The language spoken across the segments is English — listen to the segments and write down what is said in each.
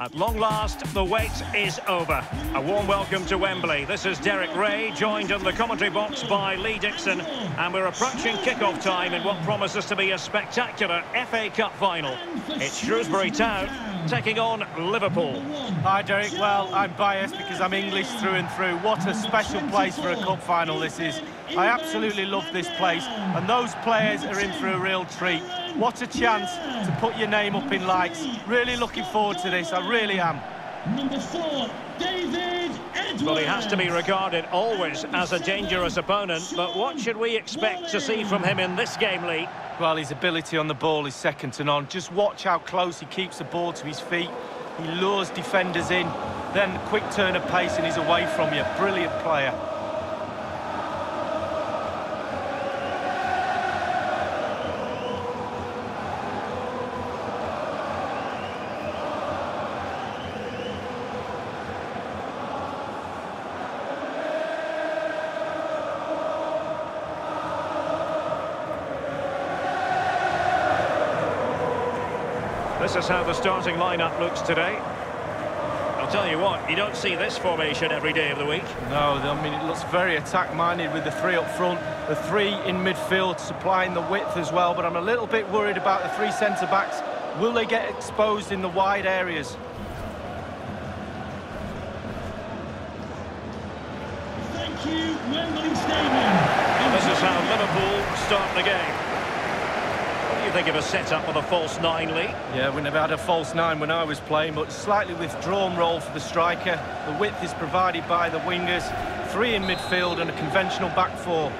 At long last, the wait is over. A warm welcome to Wembley. This is Derek Ray, joined in the commentary box by Lee Dixon, and we're approaching kick-off time in what promises to be a spectacular FA Cup final. It's Shrewsbury Town taking on Liverpool. Hi, Derek. Well, I'm biased because I'm English through and through. What a special place for a cup final this is. I absolutely love this place, and those players are in for a real treat. What a chance to put your name up in lights. Really looking forward to this, I really am. Number four, David. Well, he has to be regarded always as a dangerous opponent, but what should we expect to see from him in this game, Lee? Well, his ability on the ball is second to none. Just watch how close he keeps the ball to his feet. He lures defenders in, then quick turn of pace and he's away from you. Brilliant player. This is how the starting lineup looks today. I'll tell you what, you don't see this formation every day of the week. No, I mean, it looks very attack-minded with the three up front, the three in midfield supplying the width as well, but I'm a little bit worried about the three centre-backs. Will they get exposed in the wide areas? Thank you, Wembley Stadium. This is how Liverpool start the game. You think of a setup with a false nine, Lee? Yeah, we never had a false nine when I was playing, but slightly withdrawn role for the striker. The width is provided by the wingers, three in midfield and a conventional back four.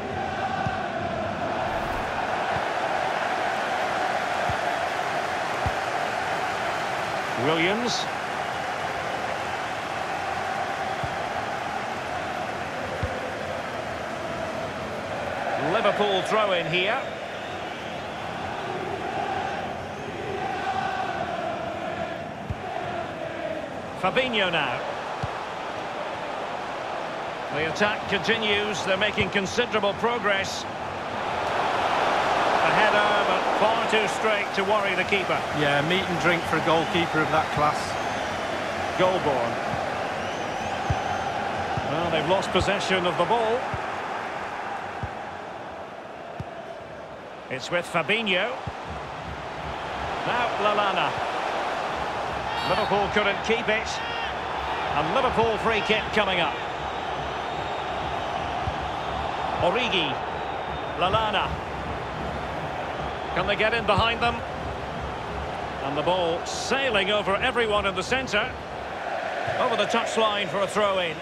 Williams. Liverpool throw in here. Fabinho now. The attack continues. They're making considerable progress. A header, but far too straight to worry the keeper. Yeah, meat and drink for a goalkeeper of that class. Goalborn. Well, they've lost possession of the ball. It's with Fabinho. Now Lallana. Liverpool couldn't keep it. And Liverpool free kick coming up. Origi. Lallana. Can they get in behind them? And the ball sailing over everyone in the centre. Over the touchline for a throw-in.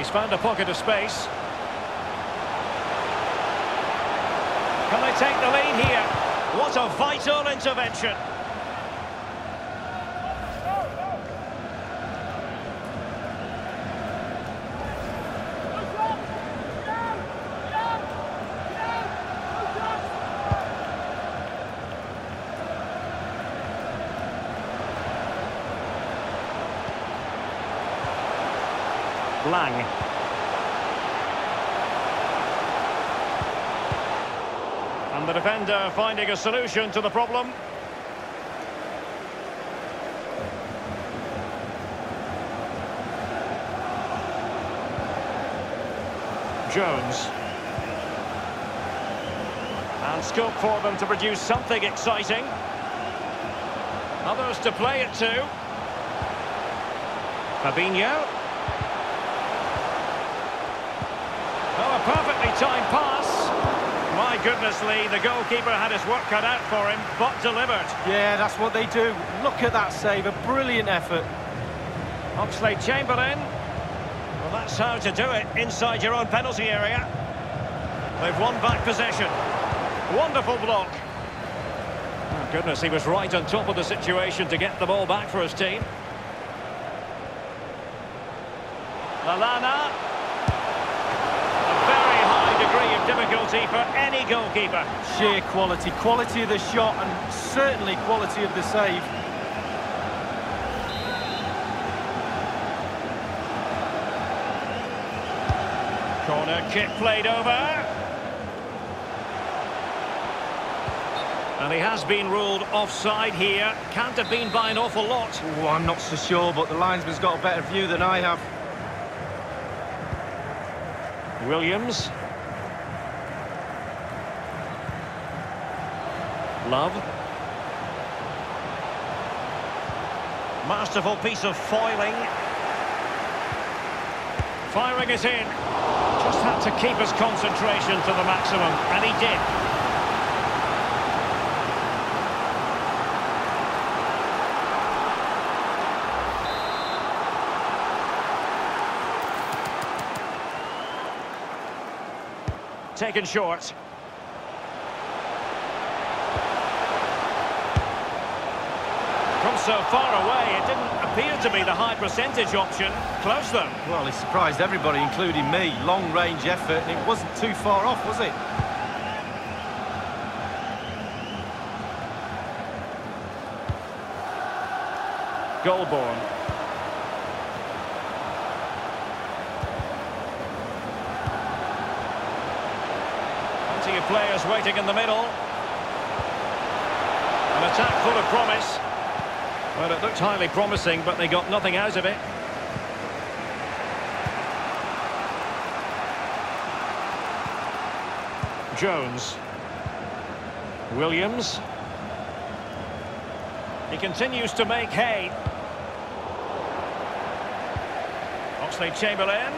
He's found a pocket of space. Can they take the lead here? What a vital intervention. Lang. And the defender finding a solution to the problem. Jones. And scope for them to produce something exciting. Others to play it to. Fabinho. Oh, a perfectly timed pass. Goodness, Lee, the goalkeeper had his work cut out for him, but delivered. Yeah, that's what they do. Look at that save, a brilliant effort. Oxlade-Chamberlain. Well, that's how to do it, inside your own penalty area. They've won back possession. Wonderful block. Oh, goodness, he was right on top of the situation to get the ball back for his team. Lallana. A very high degree of difficulty for any goalkeeper. Sheer quality, quality of the shot and certainly quality of the save. Corner. Kick played over. And he has been ruled offside here. Can't have been by an awful lot. I'm not so sure, but the linesman's got a better view than I have. Williams. Love. Masterful piece of foiling. Firing it in. Just had to keep his concentration to the maximum, and he did. Taken short. So far away, it didn't appear to be the high percentage option. Close though. Well, he surprised everybody, including me. Long-range effort, and it wasn't too far off, was it? Goalborn. Plenty of players waiting in the middle. An attack full of promise. Well, it looked highly promising, but they got nothing out of it. Jones. Williams. He continues to make hay. Oxlade-Chamberlain.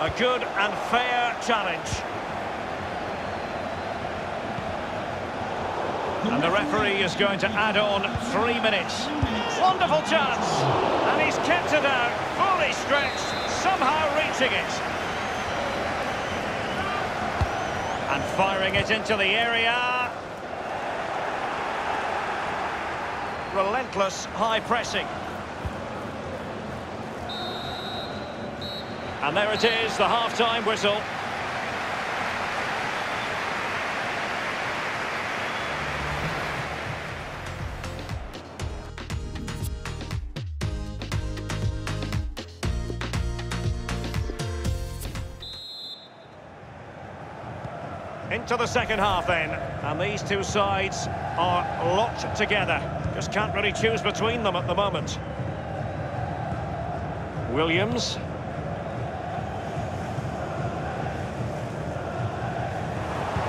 A good and fair challenge. And the referee is going to add on three minutes. Wonderful chance. And he's kept it out, fully stretched, somehow reaching it. And firing it into the area. Relentless high pressing. And there it is, the half-time whistle. Into the second half then, and these two sides are locked together. Just can't really choose between them at the moment. Williams.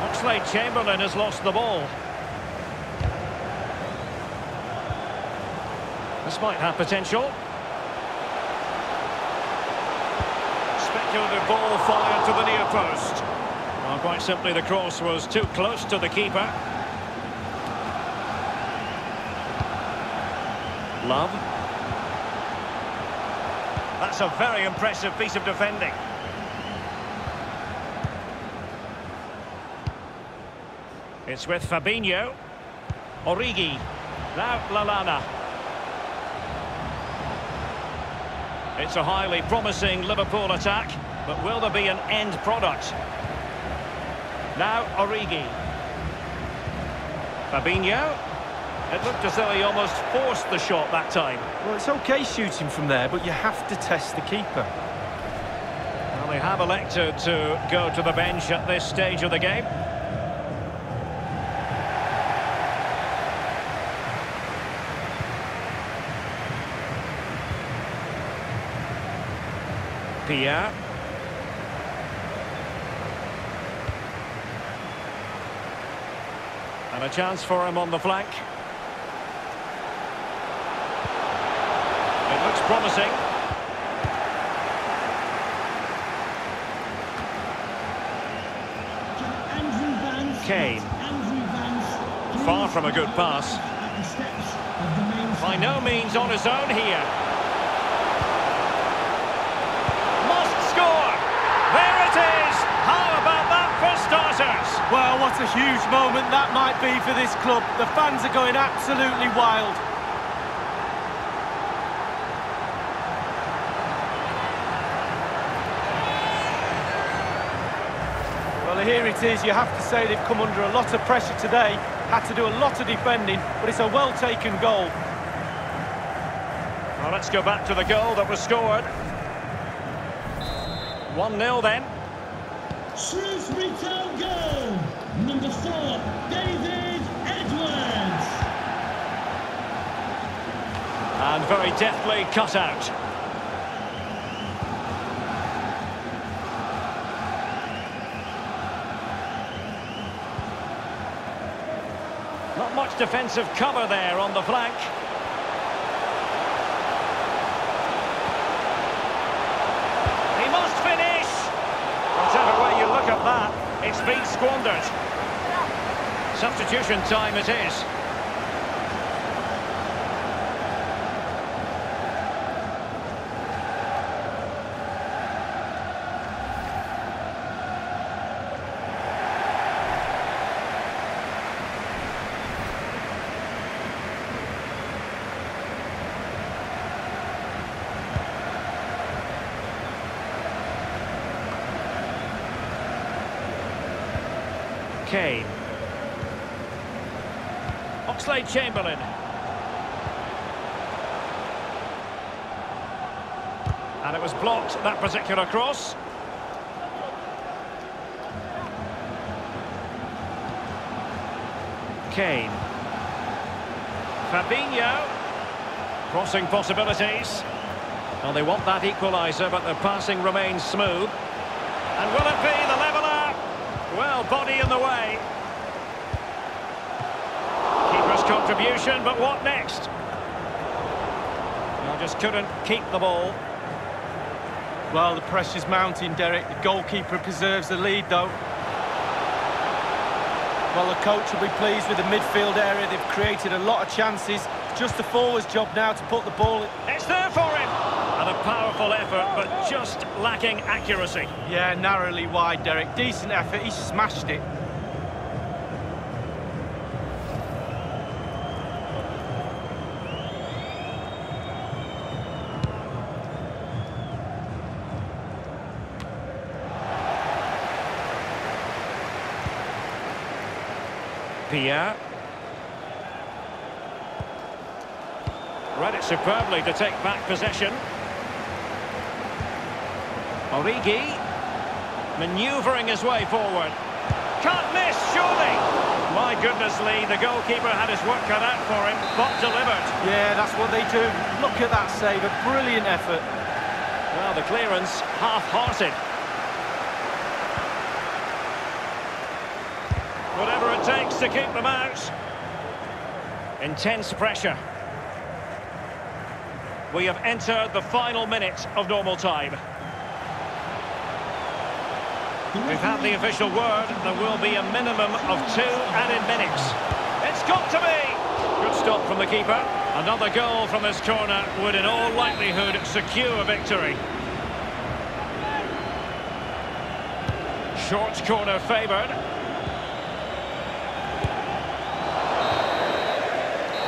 Oxlade Chamberlain has lost the ball. This might have potential. Speculative ball fired to the near post. Quite simply, the cross was too close to the keeper. Love. That's a very impressive piece of defending. It's with Fabinho. Origi. Now Lallana. It's a highly promising Liverpool attack, but will there be an end product? Now Origi. Fabinho. It looked as though he almost forced the shot that time. Well, it's okay shooting from there, but you have to test the keeper. Well, they have elected to go to the bench at this stage of the game. Pierre. And a chance for him on the flank. It looks promising. Kane. Far from a good pass. By no means on his own here. Must score! There it is! How about that for starters? Well, what a huge moment that might be for this club. The fans are going absolutely wild. Well, here it is. You have to say they've come under a lot of pressure today. Had to do a lot of defending, but it's a well-taken goal. Well, let's go back to the goal that was scored. 1-0 then. Shrewsbury Town goal. Number four, David Edwards. And very deftly cut out. Not much defensive cover there on the flank. He must finish! Whatever way you look at that, it's been squandered. Substitution time it is. Kane. Oxlade Chamberlain. And it was blocked, that particular cross. Kane. Fabinho. Crossing possibilities. Well, they want that equaliser, but the passing remains smooth. And will it be? Well, body in the way. Keeper's contribution, but what next? Well, just couldn't keep the ball. Well, the pressure's mounting, Derek. The goalkeeper preserves the lead, though. Well, the coach will be pleased with the midfield area. They've created a lot of chances. It's just the forward's job now to put the ball... In. It's there for him! And a powerful effort, but just lacking accuracy. Yeah, narrowly wide, Derek. Decent effort. He smashed it. Pierre. Read it superbly to take back possession. Origi. Manoeuvring his way forward. Can't miss, surely! My goodness, Lee, the goalkeeper had his work cut out for him, but delivered. Yeah, that's what they do. Look at that save. A brilliant effort. Well, the clearance, half-hearted. Whatever it takes to keep them out. Intense pressure. We have entered the final minute of normal time. We've had the official word. There will be a minimum of two added minutes. It's got to be! Good stop from the keeper. Another goal from this corner would in all likelihood secure victory. Short corner favoured.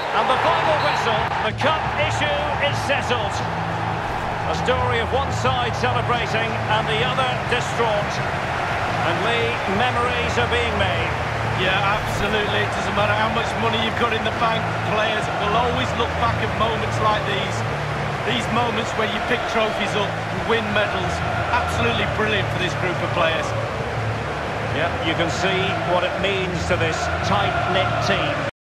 And the final whistle, the cup issue is settled. A story of one side celebrating and the other distraught. And Lee, memories are being made. Yeah, absolutely. It doesn't matter how much money you've got in the bank. Players will always look back at moments like these. These moments where you pick trophies up, you win medals. Absolutely brilliant for this group of players. Yeah, you can see what it means to this tight-knit team.